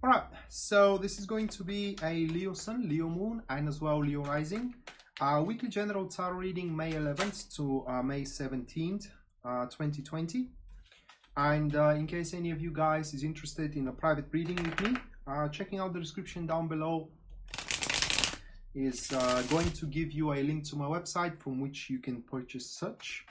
All right, so this is going to be a Leo Sun, Leo Moon, and as well Leo Rising. Weekly general tarot reading May 11th to uh, May 17th, uh, 2020. And uh, in case any of you guys is interested in a private reading with me, uh, checking out the description down below is uh, going to give you a link to my website from which you can purchase such.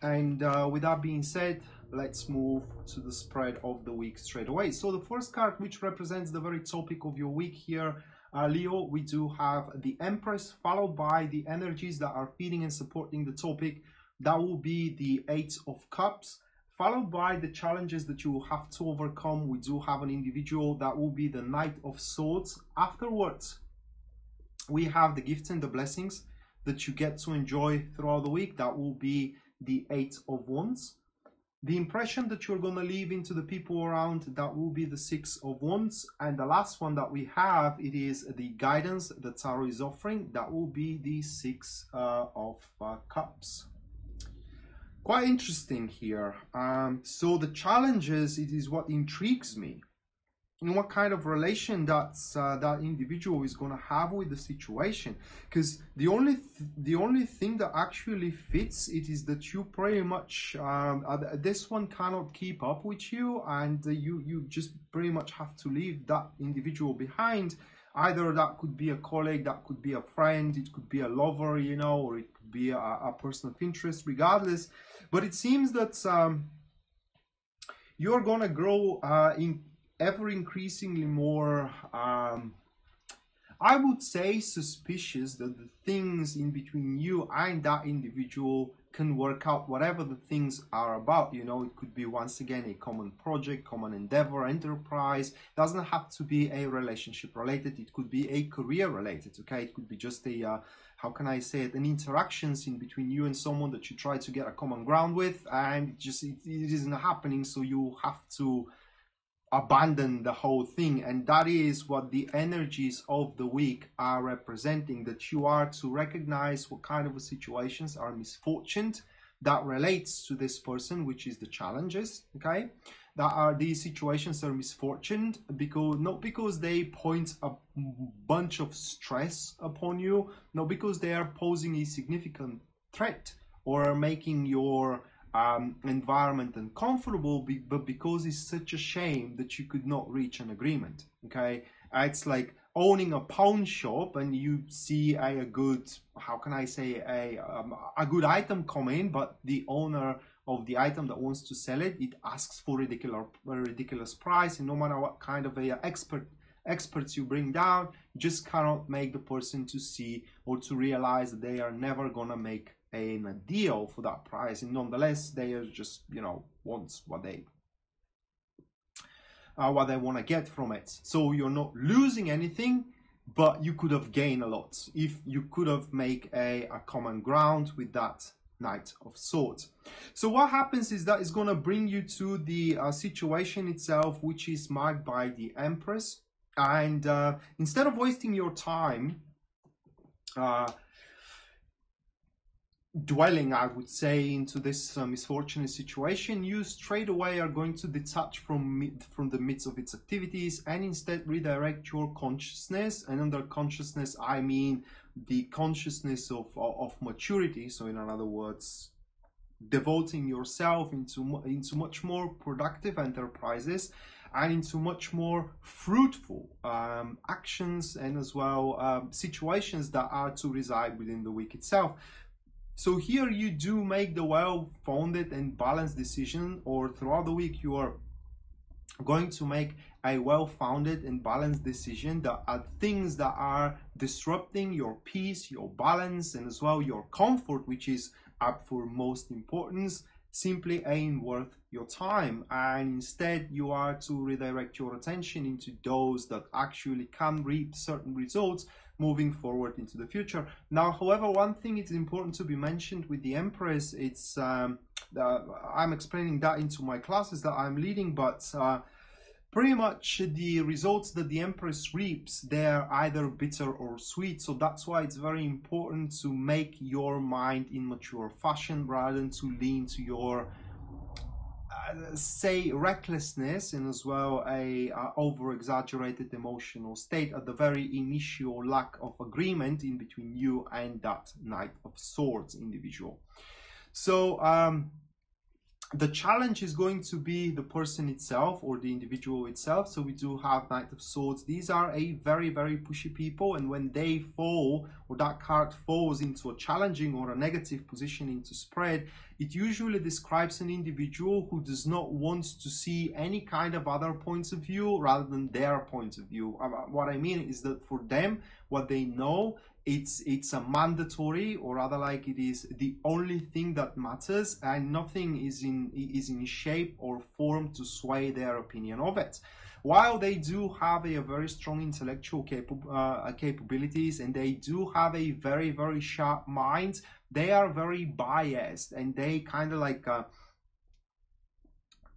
And uh, with that being said, let's move to the spread of the week straight away. So the first card, which represents the very topic of your week here, uh, Leo, we do have the Empress, followed by the energies that are feeding and supporting the topic. That will be the Eight of Cups, followed by the challenges that you will have to overcome. We do have an individual that will be the Knight of Swords. Afterwards, we have the gifts and the blessings that you get to enjoy throughout the week. That will be the Eight of Wands. The impression that you're going to leave into the people around, that will be the Six of Wands. And the last one that we have, it is the guidance that Tarot is offering. That will be the Six uh, of uh, Cups. Quite interesting here. Um, so the challenges, it is what intrigues me and what kind of relation that's uh, that individual is going to have with the situation? Because the only th- the only thing that actually fits it is that you pretty much um, uh, this one cannot keep up with you and uh, you you just pretty much have to leave that individual behind. Either that could be a colleague that could be a friend it could be a lover you know or it could be a, a person of interest regardless. But it seems that um, you're gonna grow uh, in ever increasingly more um, I would say suspicious that the things in between you and that individual can work out whatever the things are about. You know, it could be once again a common project, common endeavor, enterprise. Doesn't have to be a relationship related. It could be a career related. Okay, it could be just a uh, how can I say it, an interactions in between you and someone that you try to get a common ground with, and just it, it isn't happening. So you have to abandon the whole thing. And that is what the energies of the week are representing that you are to recognize what kind of situations are misfortuned that relates to this person which is the challenges okay? That are these situations are misfortuned because not because they point a bunch of stress upon you not because they are posing a significant threat or making your um, environment and comfortable, be, but because it's such a shame that you could not reach an agreement. Okay, uh, it's like owning a pawn shop and you see a, a good, how can I say, a um, a good item come in, but the owner of the item that wants to sell it, it asks for ridiculous, ridiculous price, and no matter what kind of a expert experts you bring down, you just cannot make the person to see or to realize that they are never gonna make a deal for that price and nonetheless they are just you know wants what they uh, what they want to get from it. So you're not losing anything but you could have gained a lot. If you could have make a, a common ground with that knight of swords. So what happens is that it's going to bring you to the uh, situation itself which is marked by the empress. And uh, instead of wasting your time uh, dwelling, I would say, into this uh, misfortunate situation, you straight away are going to detach from from the midst of its activities and instead redirect your consciousness. And under consciousness, I mean the consciousness of of maturity. So, in other words, devoting yourself into into much more productive enterprises and into much more fruitful um, actions and as well um, situations that are to reside within the week itself. So here you do make the well-founded and balanced decision or throughout the week you are going to make a well-founded and balanced decision that are things that are disrupting your peace, your balance, and as well your comfort, which is up for most importance, simply ain't worth your time. And instead you are to redirect your attention into those that actually can reap certain results moving forward into the future. Now, however, one thing is important to be mentioned with the Empress, it's um, I'm explaining that into my classes that I'm leading, but uh, pretty much the results that the Empress reaps, they're either bitter or sweet. So that's why it's very important to make your mind in mature fashion rather than to lean to your say recklessness and as well a uh, over exaggerated emotional state at the very initial lack of agreement in between you and that knight of swords individual. So um, the challenge is going to be the person itself or the individual itself. So we do have knight of swords. These are a very very pushy people and when they fall or that card falls into a challenging or a negative position into spread it usually describes an individual who does not want to see any kind of other points of view rather than their point of view. Uh, what i mean is that for them what they know it's it's a mandatory or rather like it is the only thing that matters and nothing is in is in shape or form to sway their opinion of it. While they do have a, very strong intellectual capa- uh, capabilities and they do have a very very sharp mind they are very biased and they kind of like uh,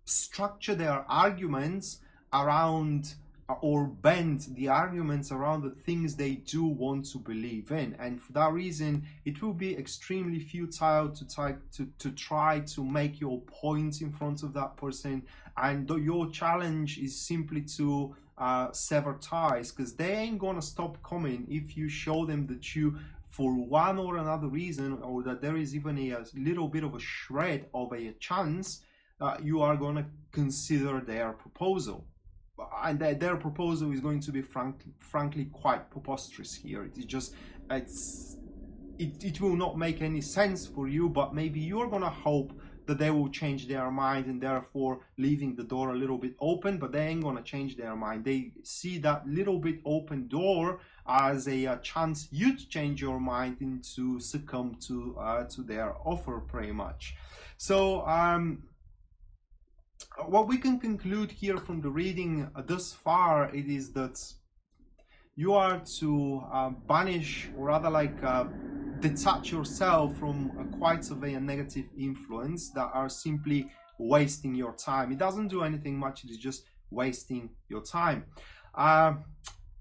structure their arguments around or bend the arguments around the things they do want to believe in. And for that reason it will be extremely futile to try to, to try to make your point in front of that person. And your challenge is simply to uh, sever ties because they ain't gonna stop coming if you show them that you for one or another reason or that there is even a, a little bit of a shred of a chance uh, you are going to consider their proposal and their proposal is going to be frank, frankly quite preposterous here. It is just it's it, it will not make any sense for you, but maybe you're gonna hope that they will change their mind and therefore leaving the door a little bit open, but they ain't gonna change their mind. They see that little bit open door as a, a chance you to change your mind and to succumb to uh, to their offer pretty much. So um what we can conclude here from the reading thus far it is that you are to uh, banish or rather like uh, detach yourself from uh, quite of a negative influence that are simply wasting your time. It doesn't do anything much it is just wasting your time. Uh,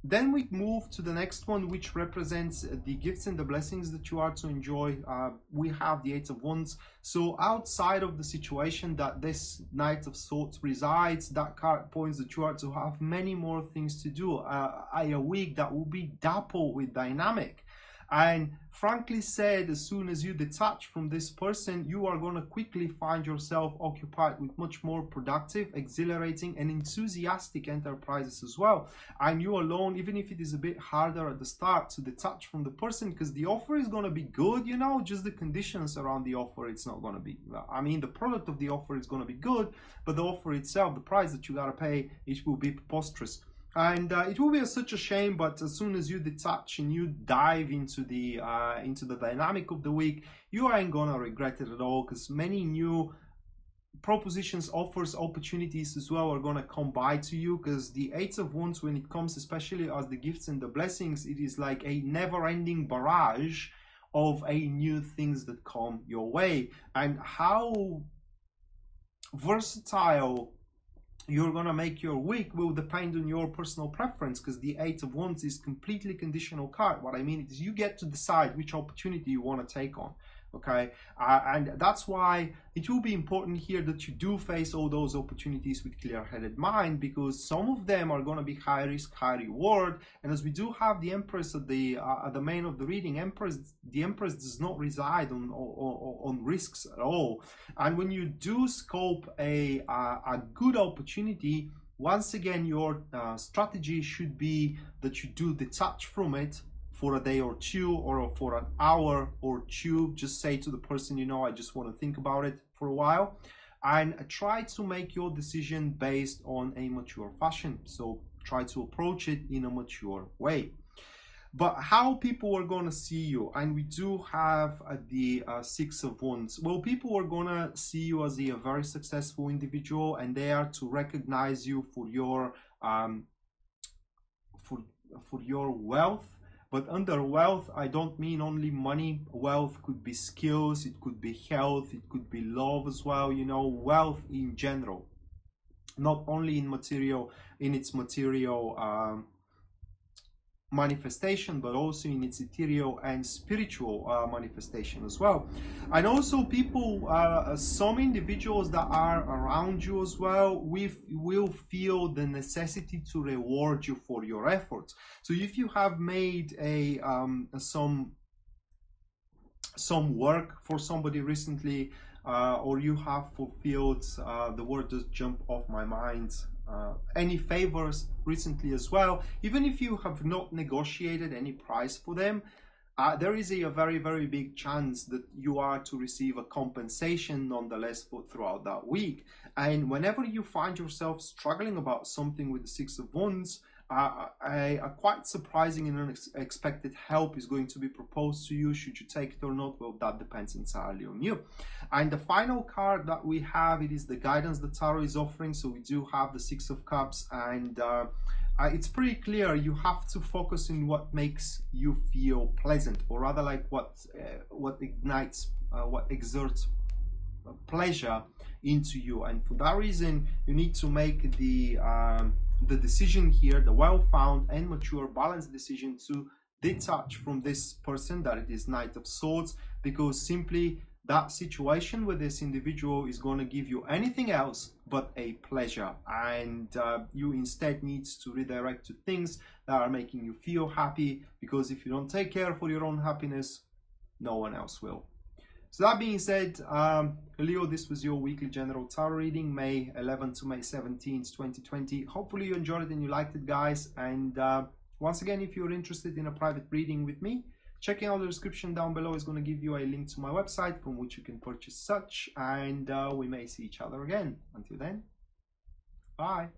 then we move to the next one, which represents the gifts and the blessings that you are to enjoy. Uh, we have the Eight of Wands. So outside of the situation that this Knight of Swords resides, that card points that you are to have many more things to do. Uh, a week that will be dapple with dynamic. And frankly said, as soon as you detach from this person, you are going to quickly find yourself occupied with much more productive, exhilarating, and enthusiastic enterprises as well. And you alone, even if it is a bit harder at the start to detach from the person, because the offer is going to be good, you know, just the conditions around the offer, it's not going to be. I mean, the product of the offer is going to be good, but the offer itself, the price that you got to pay, it will be preposterous and uh, it will be such a shame but as soon as you detach and you dive into the uh, into the dynamic of the week you ain't gonna regret it at all because many new propositions offers opportunities as well are gonna come by to you because the eight of wands when it comes especially as the gifts and the blessings it is like a never-ending barrage of a new things that come your way. And how versatile you're gonna make your week will depend on your personal preference because the eight of wands is completely conditional card. What i mean is you get to decide which opportunity you want to take on okay? Uh, and that's why it will be important here that you do face all those opportunities with clear-headed mind because some of them are going to be high risk high reward. And as we do have the empress at the uh, at the main of the reading empress the empress does not reside on on, on risks at all. And when you do scope a a, a good opportunity once again your uh, strategy should be that you do detach from it for a day or two or for an hour or two just say to the person you know i just want to think about it for a while and try to make your decision based on a mature fashion. So try to approach it in a mature way. But how people are going to see you and we do have uh, the uh, six of wands. Well people are going to see you as a, a, very successful individual and they are to recognize you for your um, for for your wealth but under wealth, I don't mean only money. Wealth could be skills, it could be health, it could be love as well. You know, wealth in general, not only in material, in its material um, manifestation, but also in its ethereal and spiritual uh, manifestation as well. And also, people, uh, some individuals that are around you as well, we will feel the necessity to reward you for your efforts. So, if you have made a um, some some work for somebody recently, uh, or you have fulfilled uh, the word just jump off my mind uh, any favors recently as well, even if you have not negotiated any price for them, uh, there is a, a, very, very big chance that you are to receive a compensation nonetheless for throughout that week. And whenever you find yourself struggling about something with the Six of Wands, a, a, quite surprising and unexpected help is going to be proposed to you. Should you take it or not? Well, that depends entirely on you. And the final card that we have, it is the guidance that Tarot is offering. So we do have the Six of Cups and uh, uh, it's pretty clear you have to focus in what makes you feel pleasant or rather like what uh, what ignites uh, what exerts pleasure into you and for that reason you need to make the um, the decision here, the well-found and mature balanced decision to detach from this person that it is Knight of Swords because simply that situation with this individual is going to give you anything else but a pleasure. And uh, you instead need to redirect to things that are making you feel happy because if you don't take care for your own happiness no one else will so that being said, um, Leo, this was your weekly general tarot reading, May 11 to May 17th, 2020. Hopefully you enjoyed it and you liked it, guys. And uh, once again, if you're interested in a private reading with me, checking out the description down below is going to give you a link to my website from which you can purchase such. And uh, we may see each other again. Until then, bye.